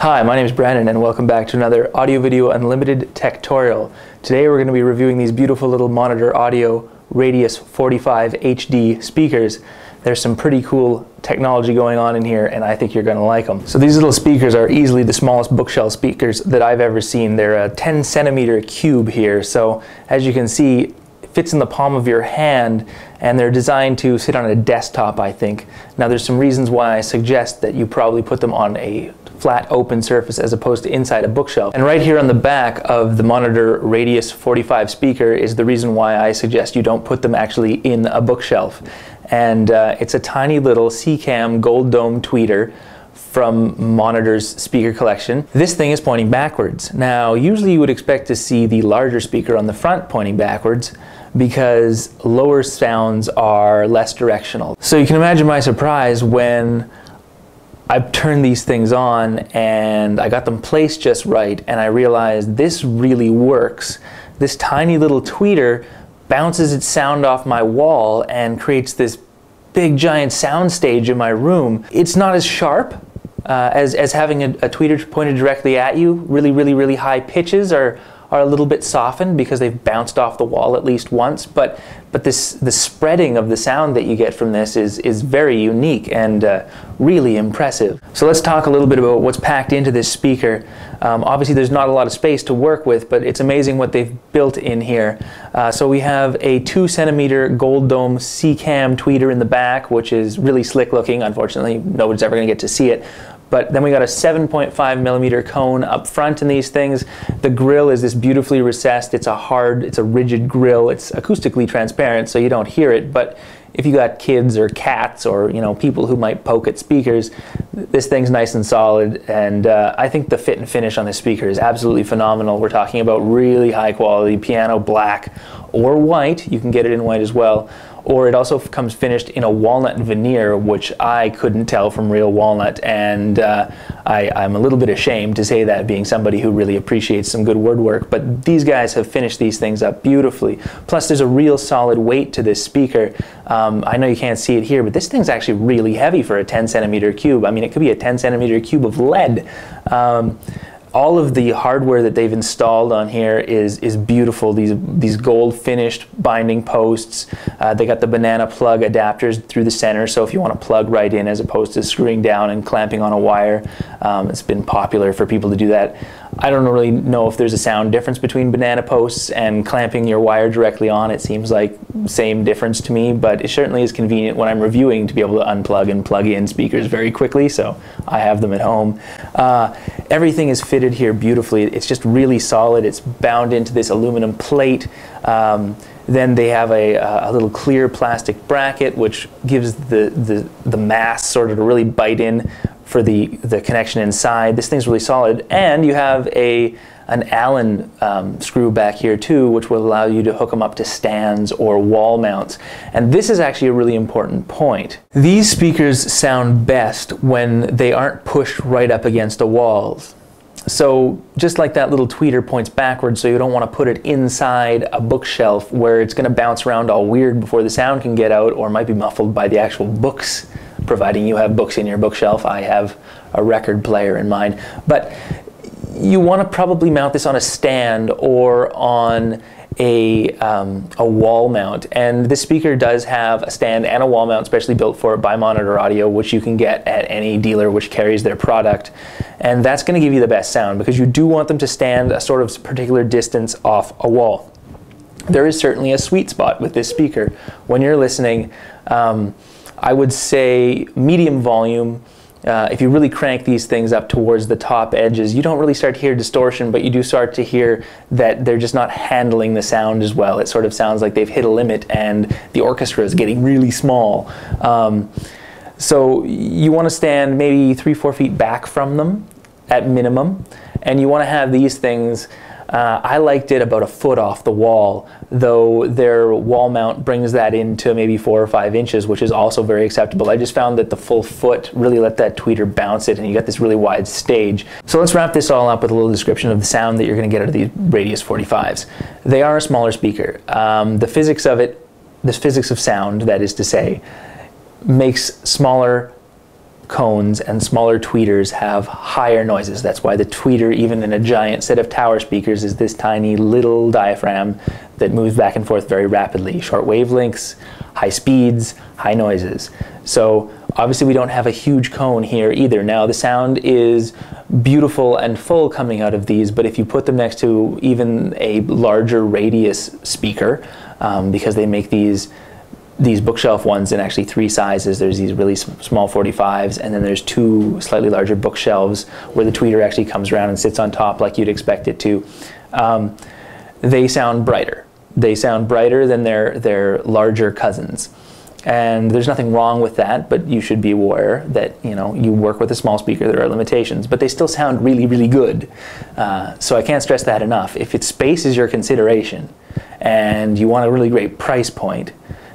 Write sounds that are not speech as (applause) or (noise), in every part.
Hi, my name is Brandon and welcome back to another Audio Video Unlimited tech tutorial. Today we're going to be reviewing these beautiful little monitor audio Radius 45 HD speakers. There's some pretty cool technology going on in here and I think you're going to like them. So these little speakers are easily the smallest bookshelf speakers that I've ever seen. They're a 10 centimeter cube here. So as you can see, fits in the palm of your hand and they're designed to sit on a desktop I think. Now there's some reasons why I suggest that you probably put them on a flat open surface as opposed to inside a bookshelf. And right here on the back of the monitor Radius 45 speaker is the reason why I suggest you don't put them actually in a bookshelf. And uh, it's a tiny little CCAM gold dome tweeter from Monitor's speaker collection. This thing is pointing backwards. Now, usually you would expect to see the larger speaker on the front pointing backwards because lower sounds are less directional. So you can imagine my surprise when I turned these things on and I got them placed just right and I realized this really works. This tiny little tweeter bounces its sound off my wall and creates this big giant sound stage in my room. It's not as sharp uh, as, as having a, a tweeter pointed directly at you. Really, really, really high pitches are are a little bit softened because they've bounced off the wall at least once. But but this the spreading of the sound that you get from this is is very unique and uh, really impressive. So let's talk a little bit about what's packed into this speaker. Um, obviously, there's not a lot of space to work with, but it's amazing what they've built in here. Uh, so we have a two centimeter gold dome C-cam tweeter in the back, which is really slick looking. Unfortunately, nobody's ever going to get to see it. But then we got a 7.5 millimeter cone up front in these things. The grill is this beautifully recessed. It's a hard, it's a rigid grill. It's acoustically transparent, so you don't hear it. But if you got kids or cats or you know people who might poke at speakers, this thing's nice and solid. And uh, I think the fit and finish on this speaker is absolutely phenomenal. We're talking about really high quality piano black or white. You can get it in white as well or it also comes finished in a walnut veneer, which I couldn't tell from real walnut, and uh, I, I'm a little bit ashamed to say that, being somebody who really appreciates some good woodwork. But these guys have finished these things up beautifully. Plus, there's a real solid weight to this speaker. Um, I know you can't see it here, but this thing's actually really heavy for a 10 centimeter cube. I mean, it could be a 10 centimeter cube of lead. Um, all of the hardware that they've installed on here is is beautiful. These these gold finished binding posts. Uh, they got the banana plug adapters through the center, so if you want to plug right in as opposed to screwing down and clamping on a wire, um, it's been popular for people to do that. I don't really know if there's a sound difference between banana posts and clamping your wire directly on. It seems like same difference to me, but it certainly is convenient when I'm reviewing to be able to unplug and plug in speakers very quickly, so I have them at home. Uh, everything is fitted here beautifully. It's just really solid. It's bound into this aluminum plate. Um, then they have a, a, little clear plastic bracket which gives the, the, the mass sort of to really bite in for the, the connection inside. This thing's really solid. And you have a, an Allen um, screw back here too, which will allow you to hook them up to stands or wall mounts. And this is actually a really important point. These speakers sound best when they aren't pushed right up against the walls. So just like that little tweeter points backwards, so you don't want to put it inside a bookshelf where it's going to bounce around all weird before the sound can get out or might be muffled by the actual books providing you have books in your bookshelf. I have a record player in mine. But you want to probably mount this on a stand or on a, um, a wall mount. And this speaker does have a stand and a wall mount specially built for it by Monitor Audio, which you can get at any dealer which carries their product. And that's going to give you the best sound because you do want them to stand a sort of particular distance off a wall. There is certainly a sweet spot with this speaker. When you're listening, um, I would say medium volume. Uh, if you really crank these things up towards the top edges, you don't really start to hear distortion, but you do start to hear that they're just not handling the sound as well. It sort of sounds like they've hit a limit and the orchestra is getting really small. Um, so you want to stand maybe three, four feet back from them at minimum, and you want to have these things uh, I liked it about a foot off the wall, though their wall mount brings that into maybe four or five inches, which is also very acceptable. I just found that the full foot really let that tweeter bounce it, and you got this really wide stage. So let's wrap this all up with a little description of the sound that you're going to get out of these Radius 45s. They are a smaller speaker. Um, the physics of it, the physics of sound, that is to say, makes smaller cones and smaller tweeters have higher noises. That's why the tweeter, even in a giant set of tower speakers, is this tiny little diaphragm that moves back and forth very rapidly. Short wavelengths, high speeds, high noises. So obviously we don't have a huge cone here either. Now the sound is beautiful and full coming out of these, but if you put them next to even a larger radius speaker, um, because they make these these bookshelf ones in actually three sizes. There's these really small 45s, and then there's two slightly larger bookshelves where the tweeter actually comes around and sits on top like you'd expect it to. Um, they sound brighter. They sound brighter than their, their larger cousins. And there's nothing wrong with that, but you should be aware that you know you work with a small speaker. There are limitations, but they still sound really, really good. Uh, so I can't stress that enough. If it's space is your consideration, and you want a really great price point,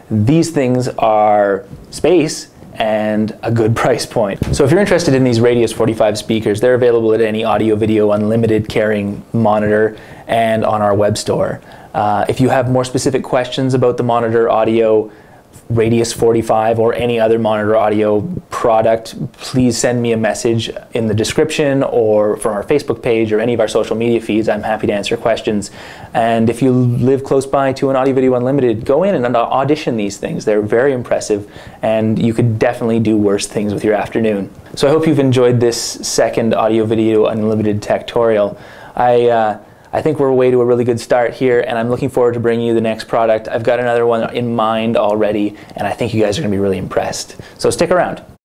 these things are space and a good (laughs) price point. So if you're interested in these Radius 45 speakers, they're available at any Audio Video Unlimited carrying monitor and on our web store. Uh, if you have more specific questions about the monitor audio, Radius 45 or any other monitor audio product, please send me a message in the description or from our Facebook page or any of our social media feeds. I'm happy to answer questions. And if you live close by to an Audio Video Unlimited, go in and audition these things. They're very impressive and you could definitely do worse things with your afternoon. So I hope you've enjoyed this second Audio Video Unlimited Techtorial. I uh, I think we're way to a really good start here, and I'm looking forward to bringing you the next product. I've got another one in mind already, and I think you guys are going to be really impressed. So stick around.